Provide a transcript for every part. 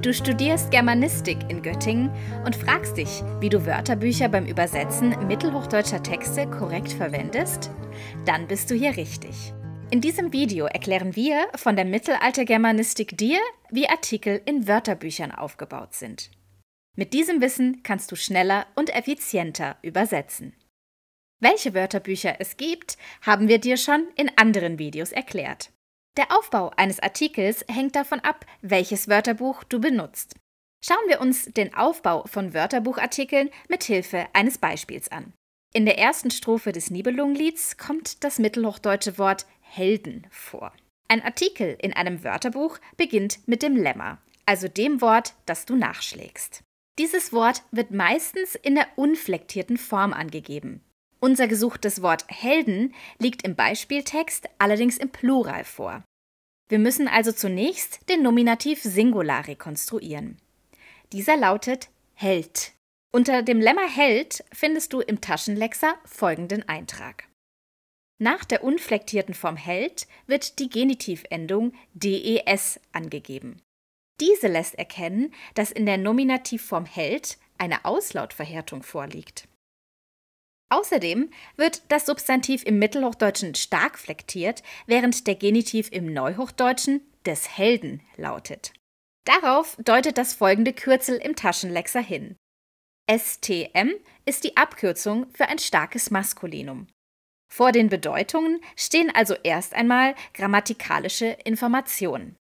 Du studierst Germanistik in Göttingen und fragst dich, wie du Wörterbücher beim Übersetzen mittelhochdeutscher Texte korrekt verwendest? Dann bist du hier richtig. In diesem Video erklären wir von der Mittelaltergermanistik dir, wie Artikel in Wörterbüchern aufgebaut sind. Mit diesem Wissen kannst du schneller und effizienter übersetzen. Welche Wörterbücher es gibt, haben wir dir schon in anderen Videos erklärt. Der Aufbau eines Artikels hängt davon ab, welches Wörterbuch du benutzt. Schauen wir uns den Aufbau von Wörterbuchartikeln mit Hilfe eines Beispiels an. In der ersten Strophe des Nibelungenlieds kommt das mittelhochdeutsche Wort Helden vor. Ein Artikel in einem Wörterbuch beginnt mit dem Lemma, also dem Wort, das du nachschlägst. Dieses Wort wird meistens in der unflektierten Form angegeben. Unser gesuchtes Wort Helden liegt im Beispieltext allerdings im Plural vor. Wir müssen also zunächst den Nominativ Singular rekonstruieren. Dieser lautet Held. Unter dem Lemma Held findest du im Taschenlexer folgenden Eintrag. Nach der unflektierten Form Held wird die Genitivendung des angegeben. Diese lässt erkennen, dass in der Nominativform Held eine Auslautverhärtung vorliegt. Außerdem wird das Substantiv im Mittelhochdeutschen stark flektiert, während der Genitiv im Neuhochdeutschen des Helden lautet. Darauf deutet das folgende Kürzel im Taschenlexer hin. STM ist die Abkürzung für ein starkes Maskulinum. Vor den Bedeutungen stehen also erst einmal grammatikalische Informationen.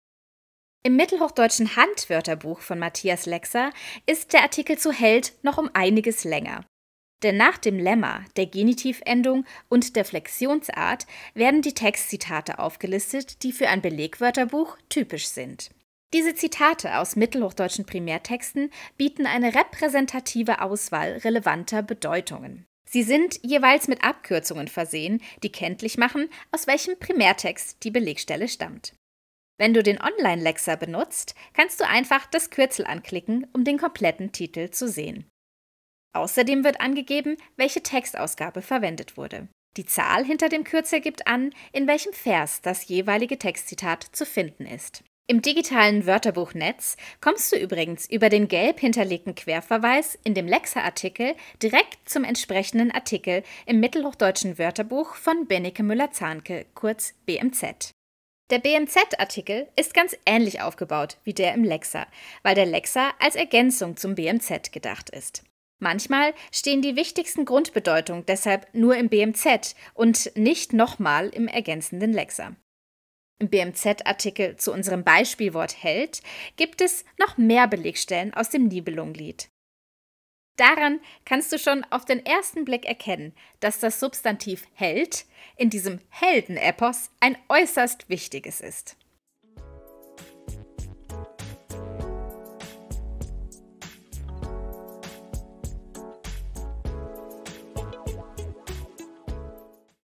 Im mittelhochdeutschen Handwörterbuch von Matthias Lexer ist der Artikel zu Held noch um einiges länger. Denn nach dem Lemma, der Genitivendung und der Flexionsart werden die Textzitate aufgelistet, die für ein Belegwörterbuch typisch sind. Diese Zitate aus mittelhochdeutschen Primärtexten bieten eine repräsentative Auswahl relevanter Bedeutungen. Sie sind jeweils mit Abkürzungen versehen, die kenntlich machen, aus welchem Primärtext die Belegstelle stammt. Wenn du den Online-Lexer benutzt, kannst du einfach das Kürzel anklicken, um den kompletten Titel zu sehen. Außerdem wird angegeben, welche Textausgabe verwendet wurde. Die Zahl hinter dem Kürzel gibt an, in welchem Vers das jeweilige Textzitat zu finden ist. Im digitalen Wörterbuchnetz kommst du übrigens über den gelb hinterlegten Querverweis in dem Lexa-Artikel direkt zum entsprechenden Artikel im mittelhochdeutschen Wörterbuch von Benneke Müller-Zahnke, kurz BMZ. Der BMZ-Artikel ist ganz ähnlich aufgebaut wie der im Lexa, weil der Lexa als Ergänzung zum BMZ gedacht ist. Manchmal stehen die wichtigsten Grundbedeutungen deshalb nur im BMZ und nicht nochmal im ergänzenden Lexer. Im BMZ-Artikel zu unserem Beispielwort Held gibt es noch mehr Belegstellen aus dem Nibelungenlied. Daran kannst du schon auf den ersten Blick erkennen, dass das Substantiv Held in diesem Heldenepos ein äußerst wichtiges ist.